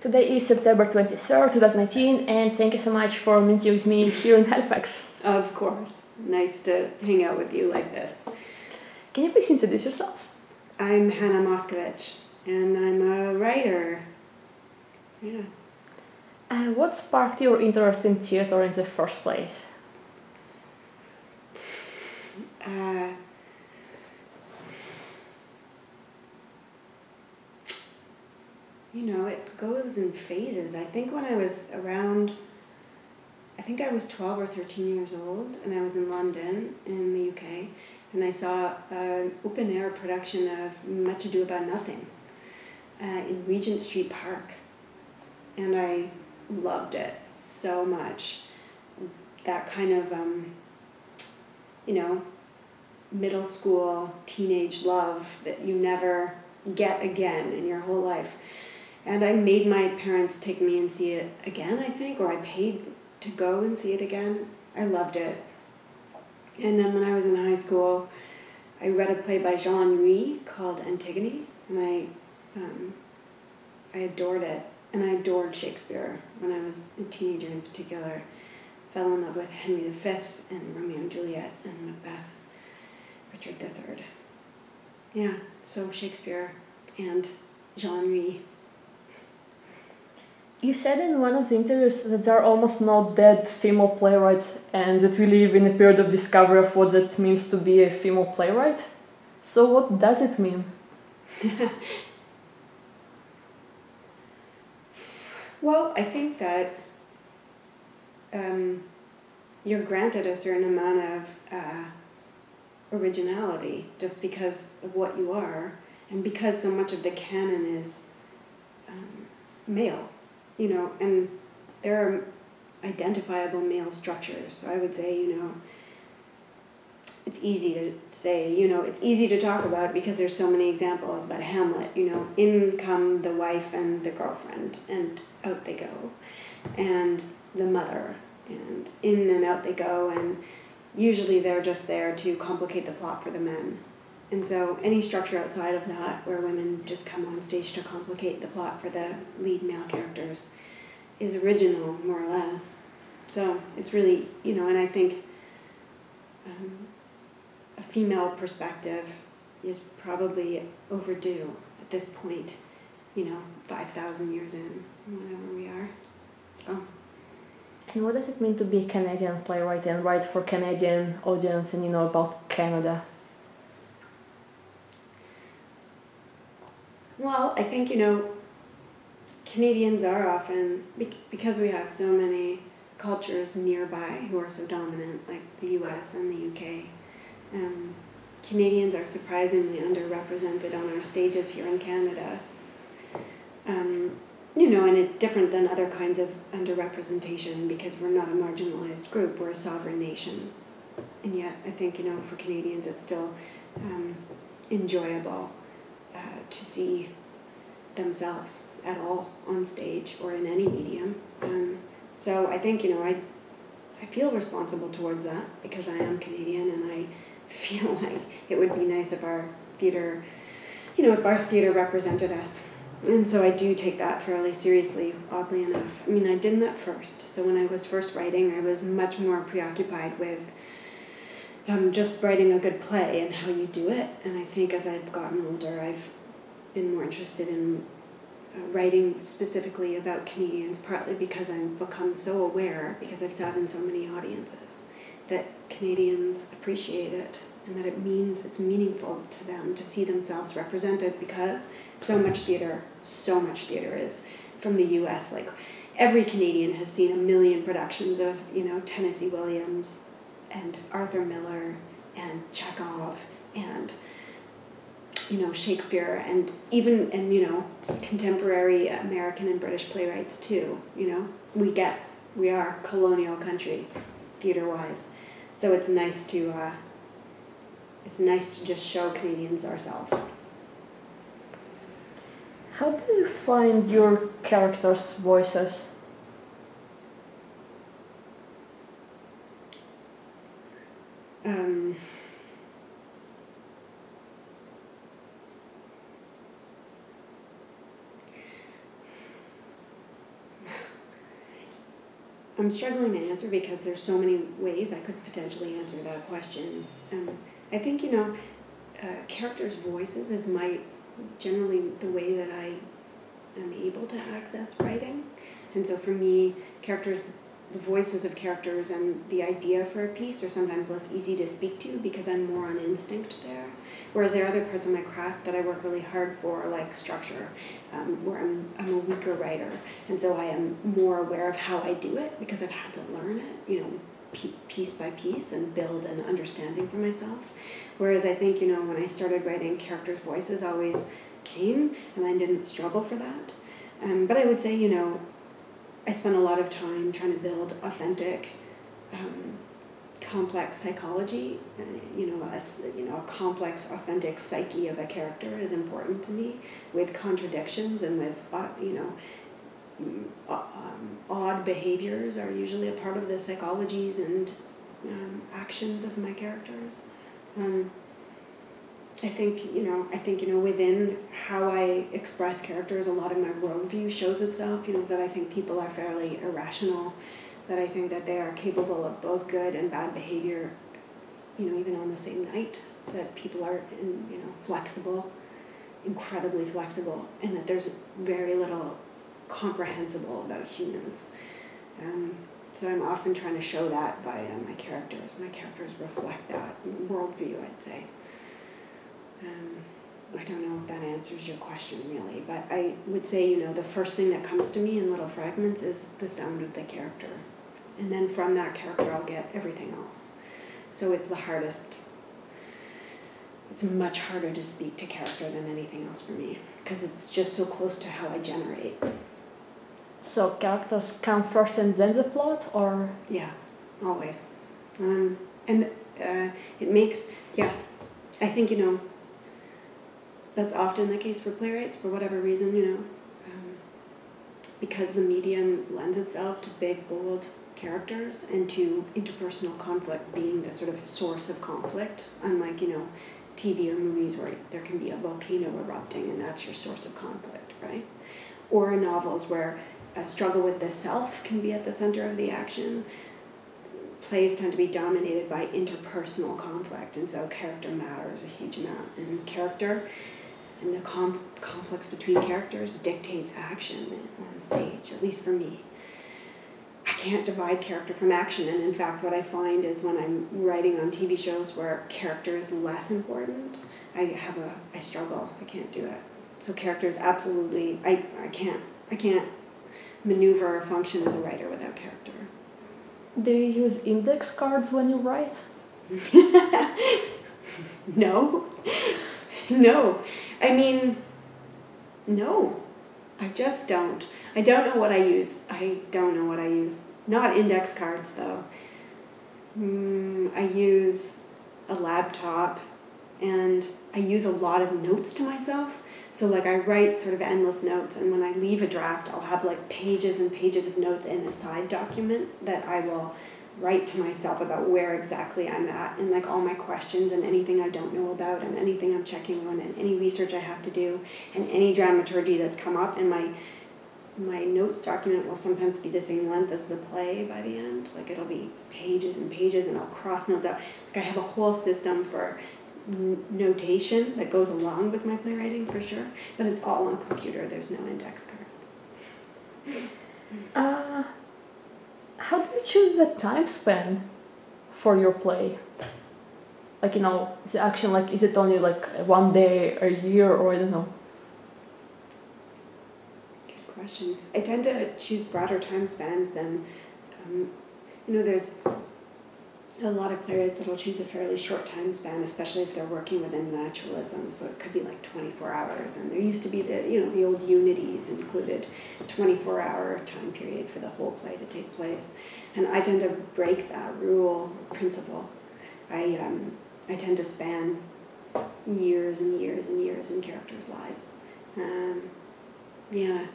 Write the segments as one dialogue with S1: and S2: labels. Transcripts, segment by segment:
S1: Today is September 23rd, 2019, and thank you so much for meeting with me here in Halifax.
S2: Of course. Nice to hang out with you like this.
S1: Can you please introduce yourself?
S2: I'm Hannah Moscovitch, and I'm a writer. Yeah.
S1: Uh, what sparked your interest in theater in the first place?
S2: Uh, you know, it goes in phases. I think when I was around, I think I was 12 or 13 years old, and I was in London in the UK, and I saw an open air production of Much Ado About Nothing uh, in Regent Street Park. And I loved it so much. That kind of, um, you know, middle school, teenage love that you never get again in your whole life. And I made my parents take me and see it again, I think, or I paid to go and see it again. I loved it. And then when I was in high school, I read a play by Jean Anouilh called Antigone, and I, um, I adored it. And I adored Shakespeare when I was a teenager in particular. Fell in love with Henry V and Romeo and Juliet and Macbeth, Richard III. Yeah, so Shakespeare and Jean Anouilh.
S1: You said in one of the interviews that there are almost no dead female playwrights and that we live in a period of discovery of what it means to be a female playwright. So, what does it mean?
S2: well, I think that um, you're granted a certain amount of uh, originality just because of what you are, and because so much of the canon is um, male you know, and there are identifiable male structures. So I would say, you know, it's easy to say, you know, it's easy to talk about because there's so many examples about Hamlet, you know, in come the wife and the girlfriend, and out they go, and the mother, and in and out they go, and usually they're just there to complicate the plot for the men. And so any structure outside of that, where women just come on stage to complicate the plot for the lead male characters, is original, more or less. So it's really, you know, and I think um, a female perspective is probably overdue at this point, you know, 5,000 years in, whatever we are. So.
S1: And what does it mean to be a Canadian playwright and write for Canadian audience and you know about Canada?
S2: Well, I think, you know, Canadians are often, because we have so many cultures nearby who are so dominant, like the US and the UK, um, Canadians are surprisingly underrepresented on our stages here in Canada. Um, you know, and it's different than other kinds of underrepresentation because we're not a marginalized group, we're a sovereign nation. And yet, I think, you know, for Canadians, it's still um, enjoyable uh, to see themselves at all on stage or in any medium. Um, so I think, you know, I, I feel responsible towards that because I am Canadian and I feel like it would be nice if our theater, you know, if our theater represented us. And so I do take that fairly seriously, oddly enough. I mean, I didn't at first. So when I was first writing, I was much more preoccupied with um, just writing a good play and how you do it. And I think as I've gotten older, I've been more interested in uh, writing specifically about Canadians, partly because I've become so aware, because I've sat in so many audiences, that Canadians appreciate it and that it means it's meaningful to them to see themselves represented because so much theater, so much theater is from the US. Like every Canadian has seen a million productions of, you know, Tennessee Williams and Arthur Miller and Chekhov and you know Shakespeare and even and you know contemporary American and British playwrights too. You know we get we are colonial country, theater wise, so it's nice to uh, it's nice to just show Canadians ourselves.
S1: How do you find your characters' voices?
S2: Um, I'm struggling to answer because there's so many ways I could potentially answer that question. Um, I think you know, uh, characters' voices is my generally the way that I am able to access writing, and so for me, characters, the voices of characters and the idea for a piece are sometimes less easy to speak to because I'm more on instinct there. Whereas there are other parts of my craft that I work really hard for, like structure, um, where I'm, I'm a weaker writer. And so I am more aware of how I do it because I've had to learn it, you know, piece by piece and build an understanding for myself. Whereas I think, you know, when I started writing, characters' voices always came and I didn't struggle for that. Um, but I would say, you know, I spent a lot of time trying to build authentic, um, complex psychology, uh, you know, a, you know, a complex, authentic psyche of a character is important to me, with contradictions and with, uh, you know, mm, uh, um, odd behaviors are usually a part of the psychologies and um, actions of my characters. Um, I think you know. I think you know within how I express characters, a lot of my worldview shows itself. You know that I think people are fairly irrational that I think that they are capable of both good and bad behavior, you know, even on the same night. That people are, in, you know, flexible, incredibly flexible, and that there's very little comprehensible about humans. Um, so I'm often trying to show that via my characters. My characters reflect that worldview, I'd say. Um, I don't know if that answers your question really, but I would say, you know, the first thing that comes to me in little fragments is the sound of the character and then from that character I'll get everything else. So it's the hardest. It's much harder to speak to character than anything else for me because it's just so close to how I generate.
S1: So characters come first and then the plot, or
S2: yeah, always, um, and uh, it makes yeah. I think you know. That's often the case for playwrights for whatever reason, you know, um, because the medium lends itself to big, bold characters and to interpersonal conflict being the sort of source of conflict, unlike, you know, TV or movies where there can be a volcano erupting and that's your source of conflict, right? Or in novels where a struggle with the self can be at the center of the action. Plays tend to be dominated by interpersonal conflict, and so character matters a huge amount. And character and the conf- conflicts between characters dictates action on stage, at least for me. I can't divide character from action. And in fact, what I find is when I'm writing on TV shows where character is less important, I have a I struggle. I can't do it. So character is absolutely I, I can't I can't maneuver or function as a writer without character.
S1: Do you use index cards when you write?
S2: no. no. I mean no. I just don't. I don't know what I use. I don't know what I use. Not index cards though. Mm, I use a laptop and I use a lot of notes to myself. So like I write sort of endless notes and when I leave a draft I'll have like pages and pages of notes in a side document that I will write to myself about where exactly I'm at and like all my questions and anything I don't know about and anything I'm checking on and any research I have to do and any dramaturgy that's come up and my my notes document will sometimes be the same length as the play by the end. Like it'll be pages and pages, and I'll cross notes out. Like I have a whole system for notation that goes along with my playwriting for sure, but it's all on computer. There's no index cards.
S1: Uh, how do you choose the time span for your play? Like you know, is the action like is it only like one day, a year, or I don't know?
S2: Good question. I tend to choose broader time spans than, um, you know, there's a lot of playwrights that'll choose a fairly short time span, especially if they're working within naturalism. So it could be like 24 hours. And there used to be the, you know, the old unities included 24 hour time period for the whole play to take place. And I tend to break that rule or principle. I, um, I tend to span years and years and years in characters' lives. Um, yeah,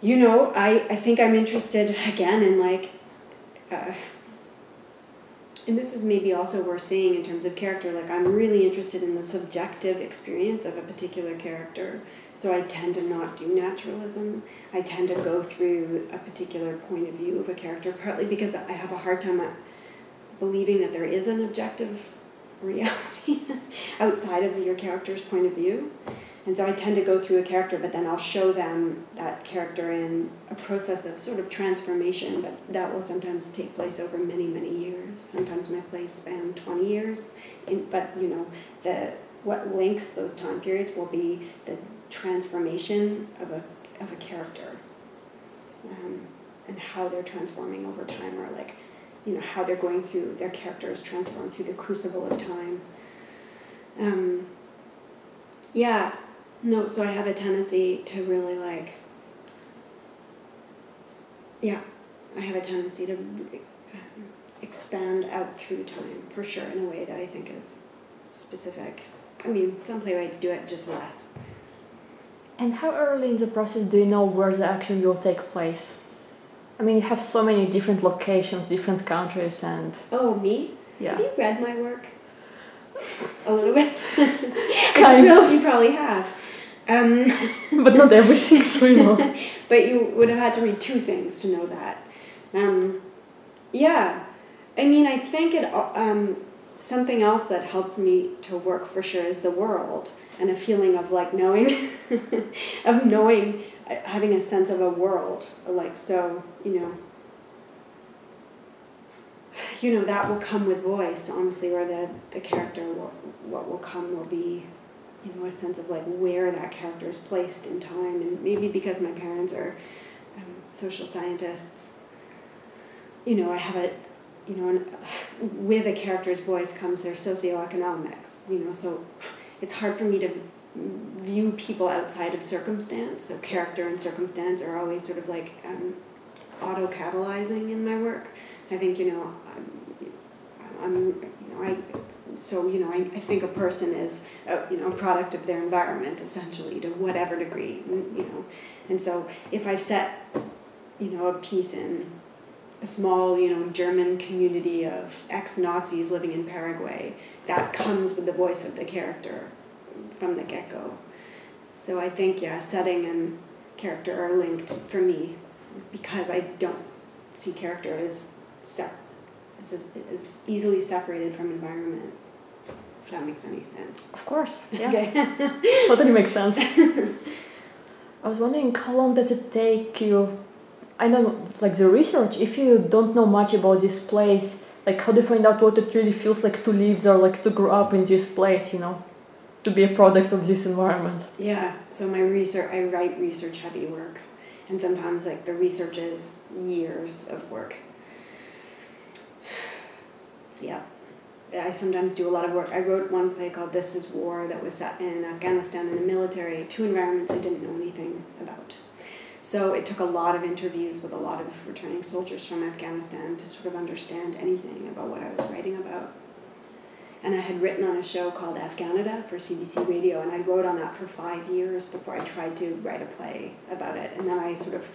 S2: you know, I, I think I'm interested again in like, uh, and this is maybe also worth saying in terms of character, like I'm really interested in the subjective experience of a particular character. So I tend to not do naturalism. I tend to go through a particular point of view of a character, partly because I have a hard time uh, believing that there is an objective reality outside of your character's point of view. And so I tend to go through a character, but then I'll show them that character in a process of sort of transformation, but that will sometimes take place over many, many years. Sometimes my plays span 20 years, in, but you know, the what links those time periods will be the transformation of a, of a character um, and how they're transforming over time, or like, you know, how they're going through, their character is transformed through the crucible of time. Um, yeah, no, so I have a tendency to really like, yeah, I have a tendency to um, expand out through time for sure in a way that I think is specific. I mean, some playwrights do it just less.
S1: And how early in the process do you know where the action will take place? I mean, you have so many different locations, different countries, and.
S2: Oh, me?
S1: Yeah.
S2: Have you read my work? A little bit. I just realized you probably have. Um,
S1: but not everything, so you know.
S2: but you would have had to read two things to know that. Um, yeah, I mean, I think it. Um, something else that helps me to work for sure is the world and a feeling of like knowing, of knowing, uh, having a sense of a world. Like so, you know. You know that will come with voice, honestly, or the the character will what will come will be you know, a sense of like where that character is placed in time, and maybe because my parents are um, social scientists, you know, I have a, you know, an, with a character's voice comes their socioeconomics, you know, so it's hard for me to view people outside of circumstance. So character and circumstance are always sort of like um, auto catalyzing in my work. I think you know, I'm, I'm you know I so you know I, I think a person is a, you know a product of their environment essentially to whatever degree you know. And so if i set you know a piece in a small you know german community of ex-nazis living in paraguay that comes with the voice of the character from the get-go. So i think yeah setting and character are linked for me because i don't see character as sep- as, as easily separated from environment if that makes any sense.
S1: Of course, yeah.
S2: Okay.
S1: totally makes sense. I was wondering how long does it take you? I know, like the research. If you don't know much about this place, like how do you find out what it really feels like to live there, like to grow up in this place? You know, to be a product of this environment.
S2: Yeah. So my research, I write research heavy work, and sometimes like the research is years of work. Yeah. I sometimes do a lot of work. I wrote one play called This Is War that was set in Afghanistan in the military, two environments I didn't know anything about. So it took a lot of interviews with a lot of returning soldiers from Afghanistan to sort of understand anything about what I was writing about. And I had written on a show called Afghanada for CBC Radio, and I wrote on that for five years before I tried to write a play about it. And then I sort of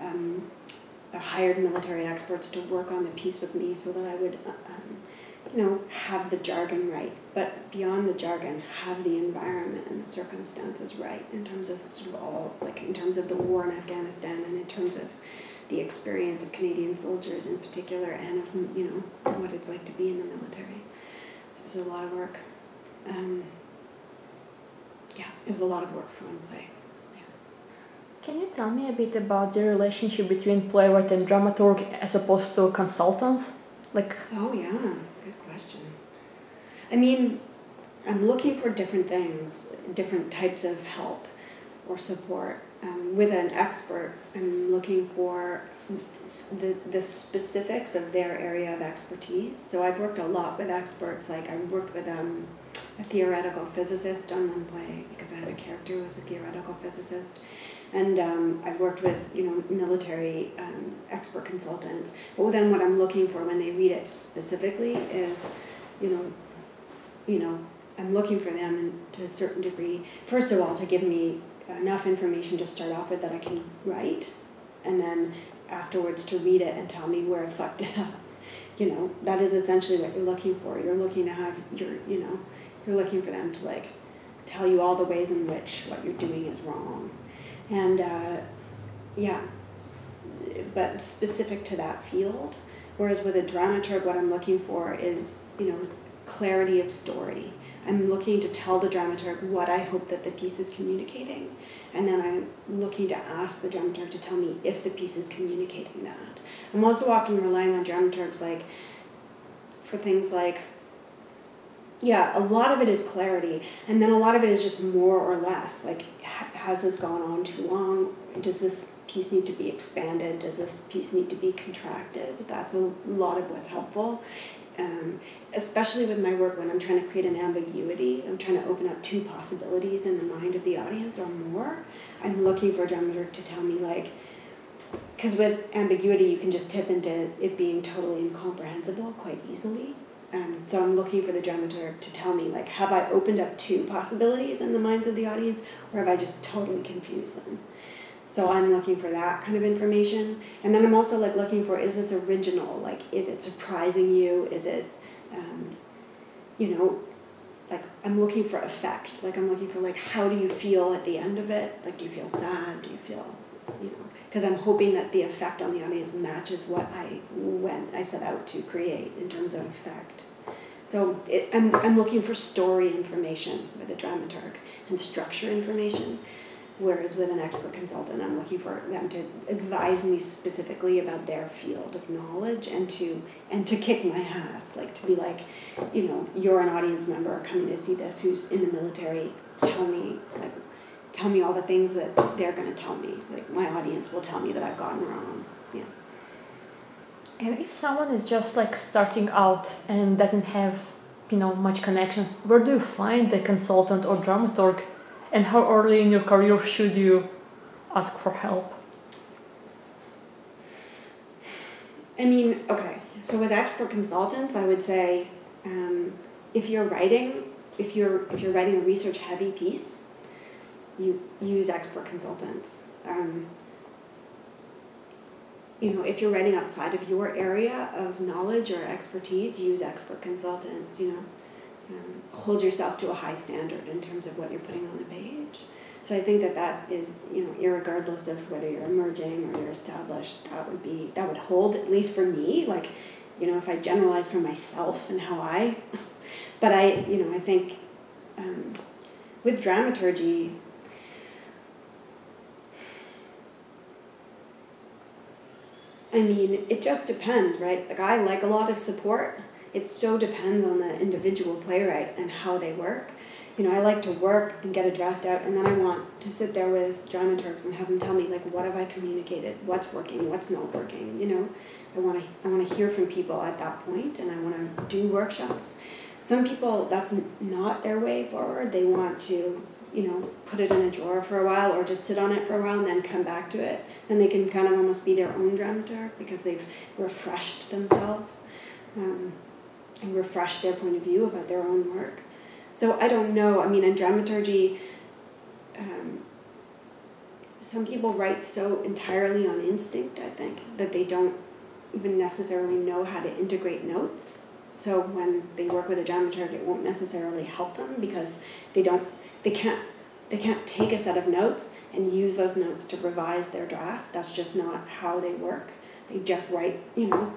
S2: um, hired military experts to work on the piece with me so that I would um, you know, have the jargon right, but beyond the jargon, have the environment and the circumstances right in terms of sort of all, like in terms of the war in Afghanistan and in terms of the experience of Canadian soldiers in particular and of, you know, what it's like to be in the military. So it was a lot of work. Um, yeah, it was a lot of work for one play. Yeah.
S1: Can you tell me a bit about the relationship between playwright and dramaturg as opposed to consultants? Like
S2: Oh yeah. I mean, I'm looking for different things, different types of help or support. Um, with an expert, I'm looking for the, the specifics of their area of expertise. So I've worked a lot with experts, like I worked with um, a theoretical physicist on one play because I had a character who was a theoretical physicist. And um, I've worked with you know military um, expert consultants. But then what I'm looking for when they read it specifically is, you know, you know, I'm looking for them to a certain degree. First of all, to give me enough information to start off with that I can write, and then afterwards to read it and tell me where I fucked it up. you know, that is essentially what you're looking for. You're looking to have your, you know, you're looking for them to like tell you all the ways in which what you're doing is wrong. And uh, yeah, but specific to that field. Whereas with a dramaturg, what I'm looking for is, you know, clarity of story. I'm looking to tell the dramaturg what I hope that the piece is communicating. And then I'm looking to ask the dramaturg to tell me if the piece is communicating that. I'm also often relying on dramaturgs like for things like yeah, a lot of it is clarity, and then a lot of it is just more or less. Like, has this gone on too long? Does this piece need to be expanded? Does this piece need to be contracted? That's a lot of what's helpful. Um, especially with my work when I'm trying to create an ambiguity, I'm trying to open up two possibilities in the mind of the audience or more. I'm looking for a dramaturg to tell me, like, because with ambiguity, you can just tip into it being totally incomprehensible quite easily. Um, so I'm looking for the dramaturg to tell me, like, have I opened up two possibilities in the minds of the audience, or have I just totally confused them? So I'm looking for that kind of information. And then I'm also like looking for is this original? Like is it surprising you? Is it um, you know, like I'm looking for effect. Like I'm looking for like how do you feel at the end of it? Like do you feel sad? Do you feel because I'm hoping that the effect on the audience matches what I when I set out to create in terms of effect. So it, I'm, I'm looking for story information with a dramaturg and structure information. Whereas with an expert consultant, I'm looking for them to advise me specifically about their field of knowledge and to and to kick my ass, like to be like, you know, you're an audience member coming to see this who's in the military. Tell me like, tell me all the things that they're gonna tell me. Like my audience will tell me that I've gotten wrong. Yeah.
S1: And if someone is just like starting out and doesn't have, you know, much connections, where do you find a consultant or dramaturg? and how early in your career should you ask for help?
S2: I mean, okay, so with expert consultants, I would say um, if you're writing, if you're if you're writing a research heavy piece, you use expert consultants. Um, you know, if you're writing outside of your area of knowledge or expertise, use expert consultants. You know, um, hold yourself to a high standard in terms of what you're putting on the page. So I think that that is, you know, regardless of whether you're emerging or you're established, that would be, that would hold, at least for me, like, you know, if I generalize for myself and how I, but I, you know, I think um, with dramaturgy, I mean, it just depends, right? Like, I like a lot of support it so depends on the individual playwright and how they work. You know, I like to work and get a draft out, and then I want to sit there with dramaturgs and have them tell me like, what have I communicated? What's working? What's not working? You know, I want to I want to hear from people at that point, and I want to do workshops. Some people that's not their way forward. They want to you know, put it in a drawer for a while or just sit on it for a while and then come back to it. And they can kind of almost be their own dramaturg because they've refreshed themselves. Um, and refreshed their point of view about their own work. So I don't know. I mean, in dramaturgy, um, some people write so entirely on instinct, I think, that they don't even necessarily know how to integrate notes. So when they work with a dramaturg, it won't necessarily help them because they don't, they can't, they can't take a set of notes and use those notes to revise their draft. That's just not how they work. They just write, you know,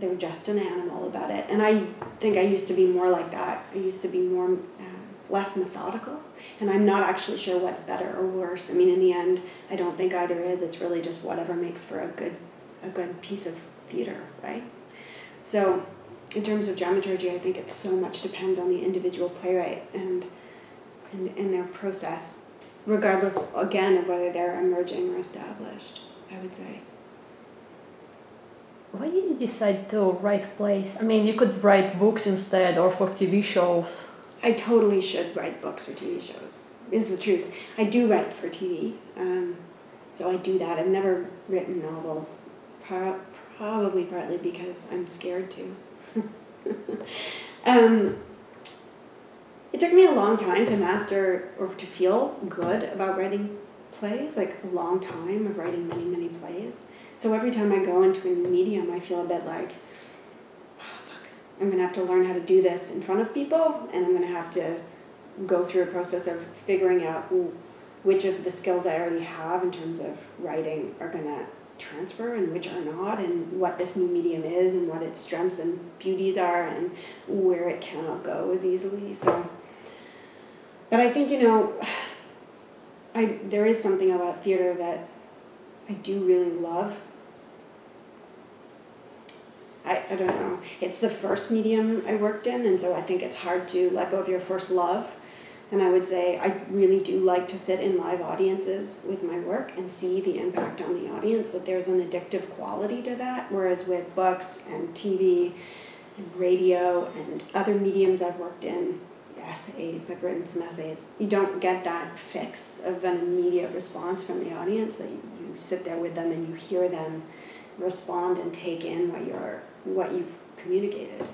S2: they're just an animal about it. And I think I used to be more like that. I used to be more uh, less methodical. And I'm not actually sure what's better or worse. I mean, in the end, I don't think either is. It's really just whatever makes for a good, a good piece of theater, right? So, in terms of dramaturgy, I think it so much depends on the individual playwright and, and, and their process, regardless, again, of whether they're emerging or established, I would say.
S1: Why did you decide to write plays? I mean, you could write books instead or for TV shows.
S2: I totally should write books for TV shows, is the truth. I do write for TV, um, so I do that. I've never written novels, pro- probably partly because I'm scared to. um, it took me a long time to master or to feel good about writing plays, like a long time of writing many, many plays. So every time I go into a new medium, I feel a bit like, oh, fuck, I'm going to have to learn how to do this in front of people, and I'm going to have to go through a process of figuring out which of the skills I already have in terms of writing are going to transfer and which are not, and what this new medium is, and what its strengths and beauties are, and where it cannot go as easily. So, but I think, you know, I, there is something about theater that I do really love I, I don't know. It's the first medium I worked in, and so I think it's hard to let go of your first love. And I would say I really do like to sit in live audiences with my work and see the impact on the audience, that there's an addictive quality to that. Whereas with books and TV and radio and other mediums I've worked in, essays, I've written some essays, you don't get that fix of an immediate response from the audience. You sit there with them and you hear them respond and take in what you're what you've communicated.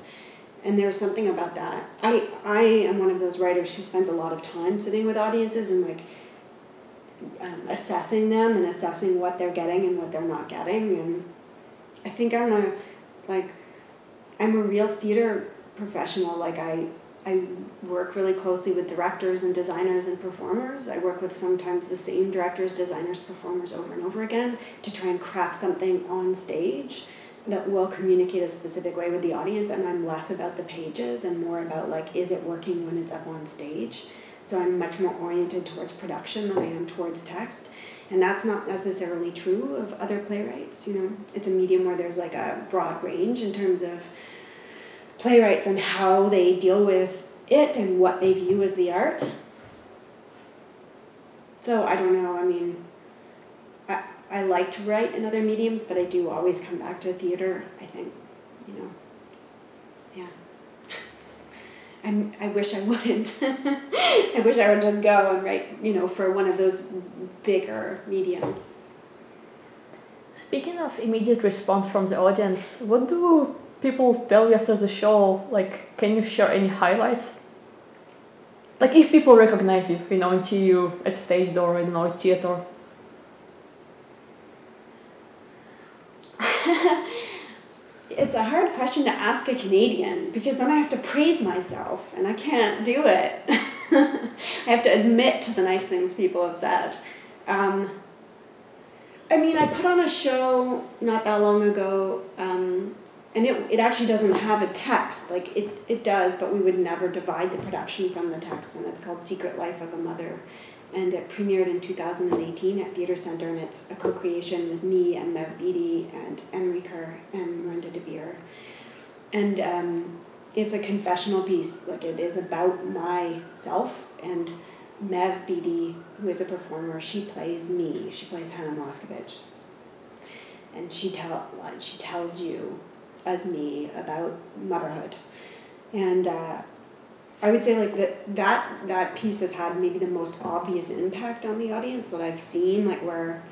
S2: And there's something about that. I I am one of those writers who spends a lot of time sitting with audiences and like um, assessing them and assessing what they're getting and what they're not getting. And I think I'm a like I'm a real theater professional. Like I I work really closely with directors and designers and performers. I work with sometimes the same directors, designers, performers over and over again to try and craft something on stage that will communicate a specific way with the audience and I'm less about the pages and more about like is it working when it's up on stage. So I'm much more oriented towards production than I am towards text. And that's not necessarily true of other playwrights, you know. It's a medium where there's like a broad range in terms of playwrights and how they deal with it and what they view as the art. So I don't know, I mean I I like to write in other mediums, but I do always come back to theater, I think, you know. Yeah. I'm, I wish I wouldn't. I wish I would just go and write, you know, for one of those bigger mediums.
S1: Speaking of immediate response from the audience, what do people tell you after the show? Like, can you share any highlights? Like, if people recognize you, you know, and see you at stage door, you know, at theater.
S2: it's a hard question to ask a Canadian because then I have to praise myself and I can't do it. I have to admit to the nice things people have said. Um, I mean, I put on a show not that long ago, um, and it, it actually doesn't have a text. Like, it, it does, but we would never divide the production from the text, and it's called Secret Life of a Mother and it premiered in 2018 at Theatre Centre, and it's a co-creation with me and Maev Beaty and Enrique and Miranda De Beer. And um, it's a confessional piece, like it is about myself, and Maev Beaty, who is a performer, she plays me, she plays Hannah Moscovitch. And she, tell, she tells you, as me, about motherhood. And uh, I would say like that that that piece has had maybe the most obvious impact on the audience that I've seen like where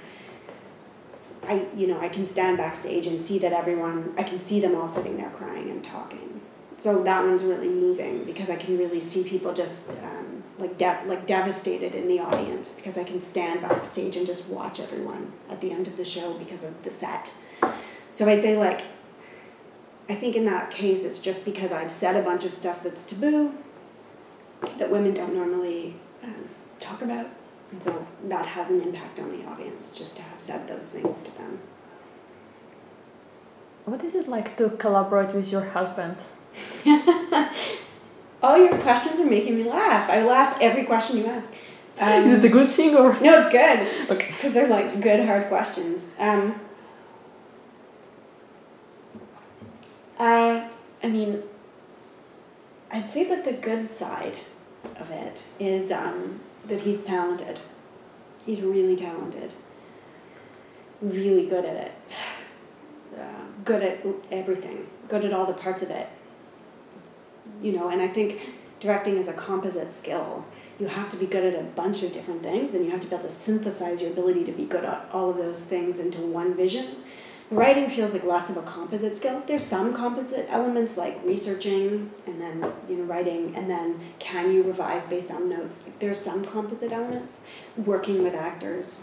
S2: I you know I can stand backstage and see that everyone I can see them all sitting there crying and talking so that one's really moving because I can really see people just um, like de- like devastated in the audience because I can stand backstage and just watch everyone at the end of the show because of the set so I'd say like I think in that case it's just because I've said a bunch of stuff that's taboo that women don't normally um, talk about. And so that has an impact on the audience just to have said those things to them.
S1: What is it like to collaborate with your husband?
S2: All your questions are making me laugh. I laugh every question you ask.
S1: Um, is it a good thing or?
S2: No, it's good. Okay. Because they're like good, hard questions. Um, I, I mean, I'd say that the good side of it is um, that he's talented. He's really talented. Really good at it. Uh, good at everything. Good at all the parts of it. You know, and I think directing is a composite skill. You have to be good at a bunch of different things, and you have to be able to synthesize your ability to be good at all of those things into one vision Writing feels like less of a composite skill. There's some composite elements like researching and then you know writing and then can you revise based on notes. There's some composite elements. Working with actors,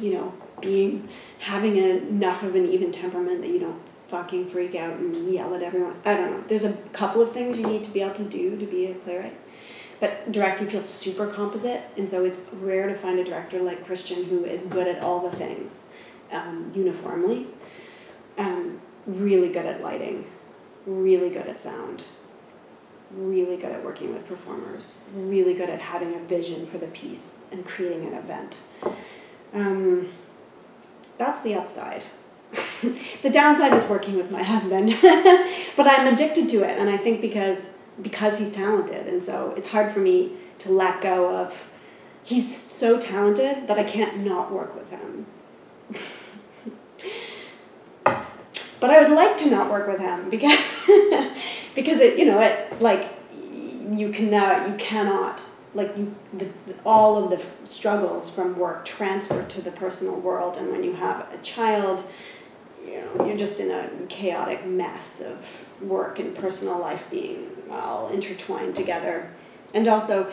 S2: you know, being having enough of an even temperament that you don't fucking freak out and yell at everyone. I don't know. There's a couple of things you need to be able to do to be a playwright. But directing feels super composite, and so it's rare to find a director like Christian who is good at all the things um, uniformly. Um, really good at lighting, really good at sound, really good at working with performers, really good at having a vision for the piece and creating an event. Um, that's the upside. the downside is working with my husband, but I'm addicted to it, and I think because because he's talented, and so it's hard for me to let go of. He's so talented that I can't not work with him. But I would like to not work with him because because it you know it like you can now you cannot like you the, all of the struggles from work transfer to the personal world. And when you have a child you know you're just in a chaotic mess of work and personal life being all intertwined together. And also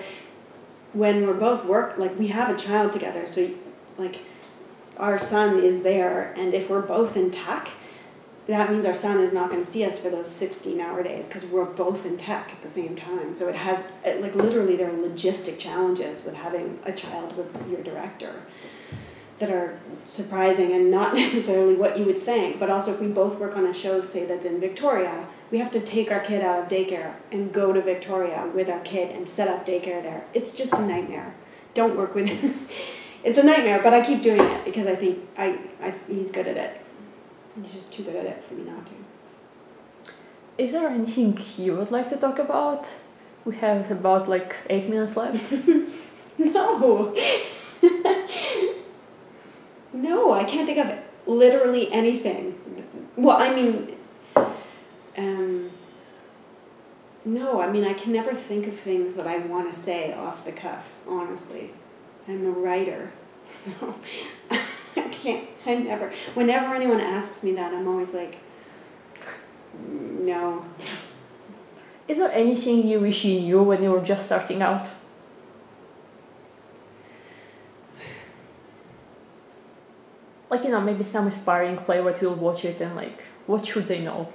S2: when we're both work like we have a child together. So like our son is there. And if we're both in tech that means our son is not going to see us for those 16 hour days because we're both in tech at the same time. So it has, like, literally, there are logistic challenges with having a child with your director that are surprising and not necessarily what you would think. But also, if we both work on a show, say that's in Victoria, we have to take our kid out of daycare and go to Victoria with our kid and set up daycare there. It's just a nightmare. Don't work with him. it's a nightmare, but I keep doing it because I think I, I he's good at it. He's just too good at it for me not to.
S1: Is there anything you would like to talk about? We have about like eight minutes left.
S2: no. no, I can't think of literally anything. Well, I mean, um, no, I mean, I can never think of things that I want to say off the cuff, honestly. I'm a writer, so I can't, I never, whenever anyone asks me that, I'm always like, no.
S1: Is there anything you wish you knew when you were just starting out? Like, you know, maybe some aspiring playwright will watch it and, like, what should they know?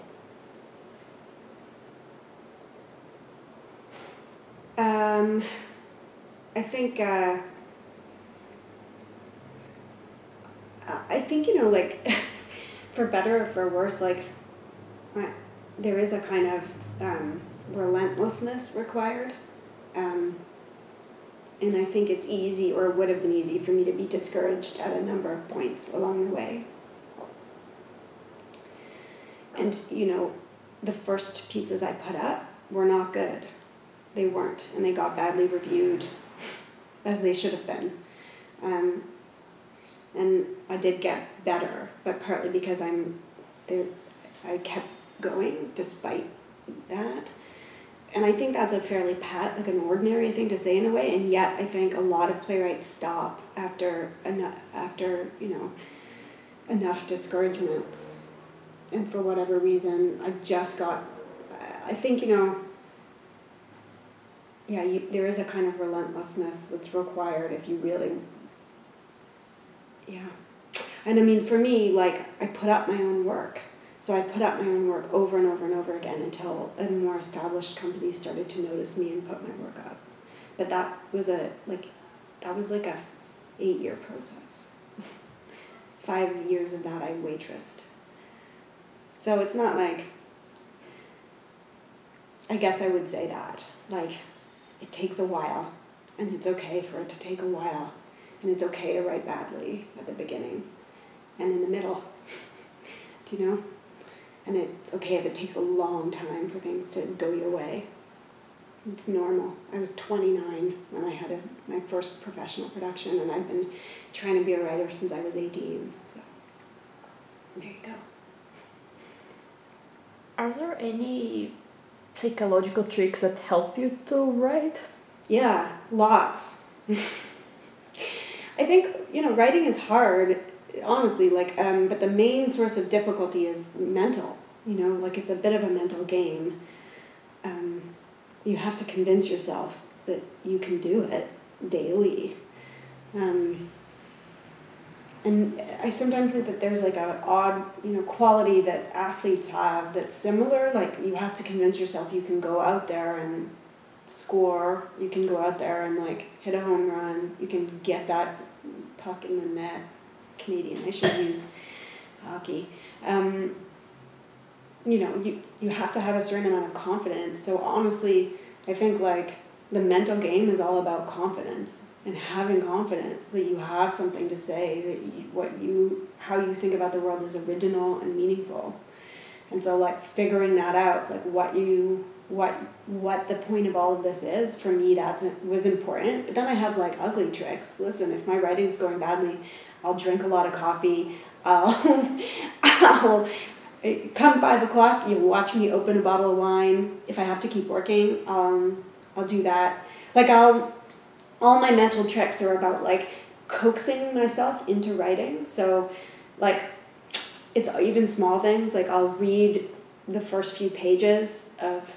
S2: Um, I think, uh, I think, you know, like, for better or for worse, like, there is a kind of um, relentlessness required. Um, and I think it's easy, or would have been easy, for me to be discouraged at a number of points along the way. And, you know, the first pieces I put up were not good. They weren't, and they got badly reviewed, as they should have been. Um, and I did get better, but partly because I'm there, I kept going despite that. And I think that's a fairly pat, like an ordinary thing to say in a way, and yet I think a lot of playwrights stop after enough, after you know, enough discouragements, and for whatever reason, I just got. I think you know. Yeah, you, there is a kind of relentlessness that's required if you really. Yeah, and I mean, for me, like I put up my own work so I put up my own work over and over and over again until a more established company started to notice me and put my work up. But that was a like that was like a eight year process. Five years of that I waitressed. So it's not like I guess I would say that. Like it takes a while and it's okay for it to take a while and it's okay to write badly at the beginning and in the middle. Do you know? and it's okay if it takes a long time for things to go your way. It's normal. I was 29 when I had a, my first professional production, and I've been trying to be a writer since I was 18. So, there you go.
S1: Are there any psychological tricks that help you to write?
S2: Yeah, lots. I think, you know, writing is hard honestly like um, but the main source of difficulty is mental you know like it's a bit of a mental game um, you have to convince yourself that you can do it daily um, and I sometimes think that there's like an odd, you know, quality that athletes have that's similar. Like you have to convince yourself you can go out there and score. You can go out there and like hit a home run. You can get that puck in the net. Canadian. I should use hockey. Um, you know, you you have to have a certain amount of confidence. So honestly, I think like the mental game is all about confidence and having confidence that you have something to say that you, what you how you think about the world is original and meaningful and so like figuring that out like what you what what the point of all of this is for me that was important. But then i have like ugly tricks. Listen if my writing's going badly i'll drink a lot of coffee. I'll i'll come five o'clock you'll watch me open a bottle of wine. If i have to keep working um, i'll do that. Like i'll all my mental tricks are about like coaxing myself into writing. So, like, it's even small things. Like, I'll read the first few pages of,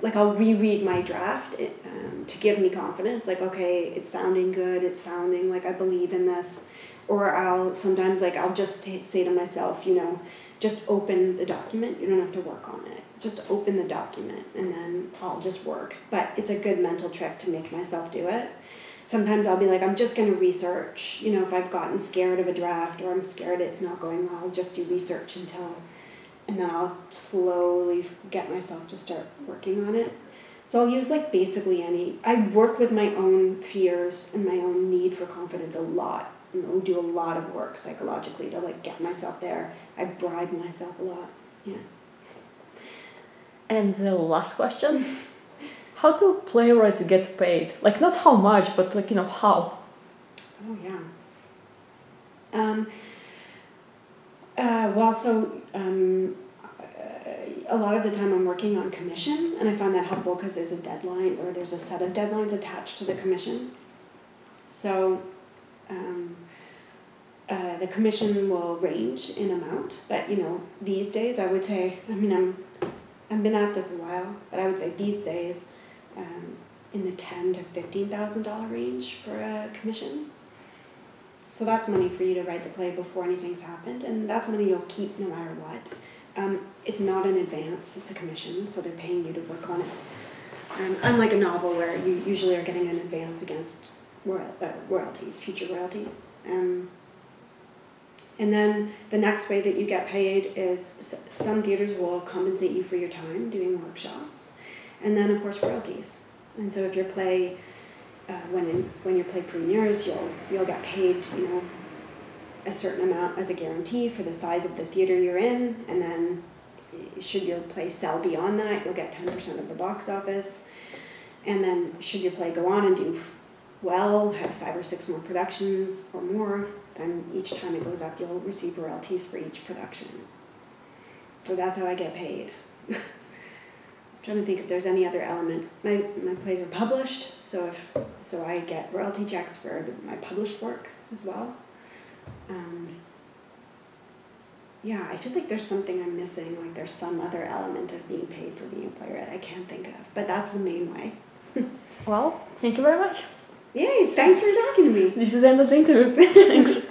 S2: like, I'll reread my draft um, to give me confidence. Like, okay, it's sounding good. It's sounding like I believe in this. Or I'll sometimes, like, I'll just t- say to myself, you know, just open the document. You don't have to work on it. Just open the document and then I'll just work. But it's a good mental trick to make myself do it sometimes I'll be like, I'm just going to research. You know, if I've gotten scared of a draft or I'm scared it's not going well, I'll just do research until, and then I'll slowly get myself to start working on it. So I'll use like basically any, I work with my own fears and my own need for confidence a lot. And I'll do a lot of work psychologically to like get myself there. I bribe myself a lot. Yeah.
S1: And the last question. how do playwrights get paid? Like not how much, but like you know how.
S2: Oh yeah. Um, uh, well, so um, a lot of the time I'm working on commission, and I find that helpful because there's a deadline or there's a set of deadlines attached to the commission. So. Um, uh, the commission will range in amount, but you know these days I would say I mean I'm I've been at this a while, but I would say these days um, in the ten to fifteen thousand dollar range for a commission. So that's money for you to write the play before anything's happened, and that's money you'll keep no matter what. Um, it's not an advance; it's a commission, so they're paying you to work on it. Um, unlike a novel where you usually are getting an advance against royal, uh, royalties, future royalties. Um, and then the next way that you get paid is some theaters will compensate you for your time doing workshops and then of course royalties. And so if your play, uh, when in, when your play premieres, you'll you'll get paid, you know, a certain amount as a guarantee for the size of the theater you're in, and then should your play sell beyond that, you'll get ten percent of the box office, and then should your play go on and do well, have five or six more productions or more, then each time it goes up, you'll receive royalties for each production. So that's how I get paid. trying to think if there's any other elements. My, my plays are published, so if so I get royalty checks for the, my published work as well. Um, yeah, I feel like there's something I'm missing. Like there's some other element of being paid for being a playwright I can't think of, but that's the main way.
S1: well, thank you very much.
S2: Yay! Thanks for talking to me.
S1: This is the end of the interview. Thanks.